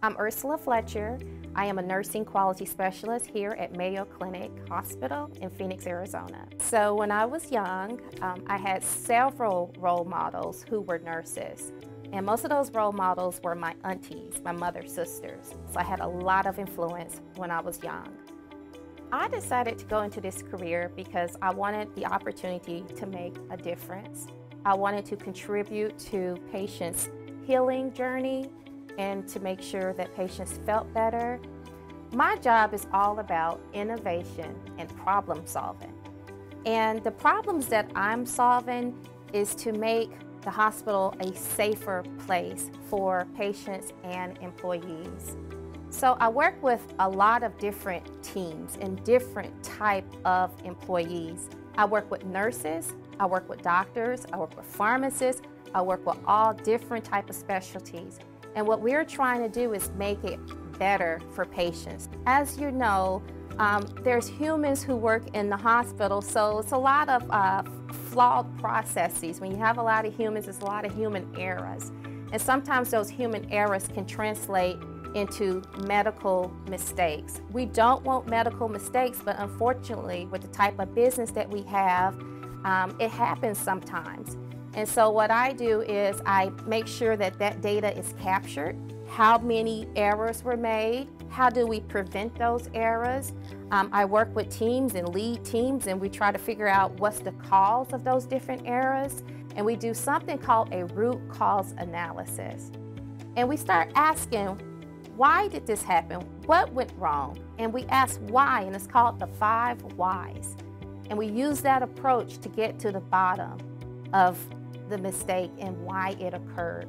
I'm Ursula Fletcher. I am a nursing quality specialist here at Mayo Clinic Hospital in Phoenix, Arizona. So when I was young, um, I had several role models who were nurses. And most of those role models were my aunties, my mother's sisters. So I had a lot of influence when I was young. I decided to go into this career because I wanted the opportunity to make a difference. I wanted to contribute to patients' healing journey and to make sure that patients felt better. My job is all about innovation and problem solving. And the problems that I'm solving is to make the hospital a safer place for patients and employees. So I work with a lot of different teams and different type of employees. I work with nurses, I work with doctors, I work with pharmacists, I work with all different type of specialties. And what we're trying to do is make it better for patients. As you know, um, there's humans who work in the hospital, so it's a lot of uh, flawed processes. When you have a lot of humans, it's a lot of human errors. And sometimes those human errors can translate into medical mistakes. We don't want medical mistakes, but unfortunately, with the type of business that we have, um, it happens sometimes. And so what I do is I make sure that that data is captured, how many errors were made, how do we prevent those errors. Um, I work with teams and lead teams and we try to figure out what's the cause of those different errors. And we do something called a root cause analysis. And we start asking, why did this happen? What went wrong? And we ask why, and it's called the five whys. And we use that approach to get to the bottom of the mistake and why it occurred.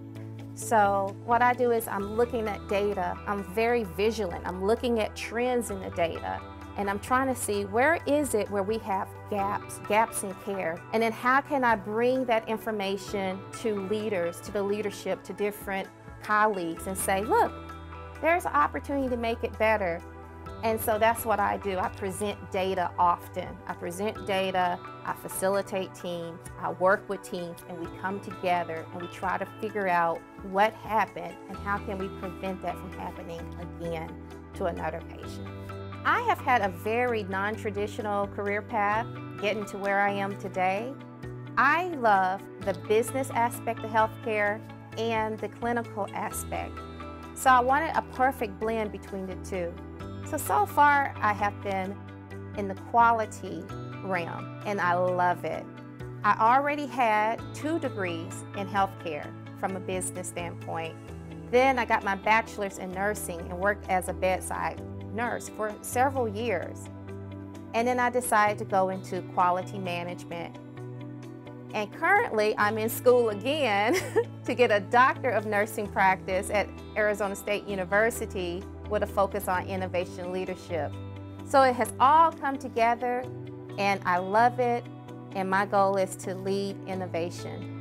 So what I do is I'm looking at data. I'm very vigilant. I'm looking at trends in the data and I'm trying to see where is it where we have gaps, gaps in care, and then how can I bring that information to leaders, to the leadership, to different colleagues and say, look, there's an opportunity to make it better. And so that's what I do. I present data often. I present data, I facilitate teams, I work with teams, and we come together and we try to figure out what happened and how can we prevent that from happening again to another patient. I have had a very non-traditional career path getting to where I am today. I love the business aspect of healthcare and the clinical aspect. So I wanted a perfect blend between the two. So, so far I have been in the quality realm and I love it. I already had two degrees in healthcare from a business standpoint. Then I got my bachelor's in nursing and worked as a bedside nurse for several years. And then I decided to go into quality management. And currently I'm in school again to get a doctor of nursing practice at Arizona State University with a focus on innovation leadership. So it has all come together and I love it and my goal is to lead innovation.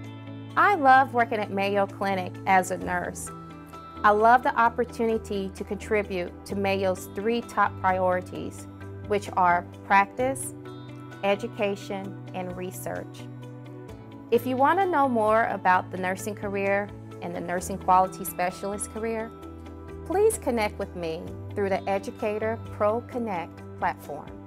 I love working at Mayo Clinic as a nurse. I love the opportunity to contribute to Mayo's three top priorities, which are practice, education, and research. If you want to know more about the nursing career and the nursing quality specialist career, Please connect with me through the Educator Pro Connect platform.